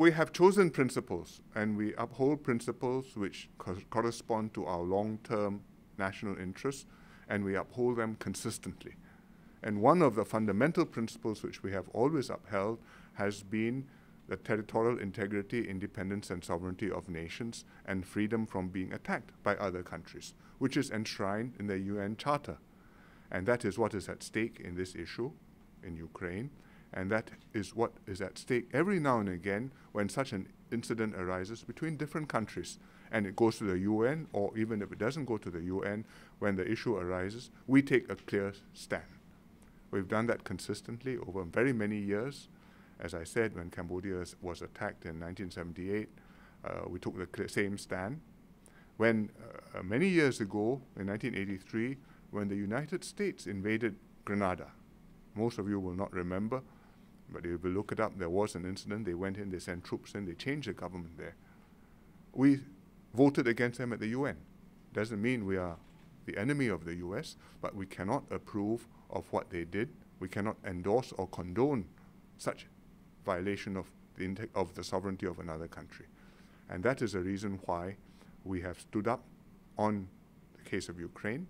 We have chosen principles and we uphold principles which co correspond to our long term national interests and we uphold them consistently. And one of the fundamental principles which we have always upheld has been the territorial integrity, independence, and sovereignty of nations and freedom from being attacked by other countries, which is enshrined in the UN Charter. And that is what is at stake in this issue in Ukraine. And that is what is at stake every now and again when such an incident arises between different countries and it goes to the UN, or even if it doesn't go to the UN, when the issue arises, we take a clear stand. We've done that consistently over very many years. As I said, when Cambodia was attacked in 1978, uh, we took the same stand. When uh, many years ago, in 1983, when the United States invaded Grenada, most of you will not remember, but if you look it up, there was an incident. They went in, they sent troops in, they changed the government there. We voted against them at the UN. Doesn't mean we are the enemy of the US, but we cannot approve of what they did. We cannot endorse or condone such violation of the, of the sovereignty of another country. And that is the reason why we have stood up on the case of Ukraine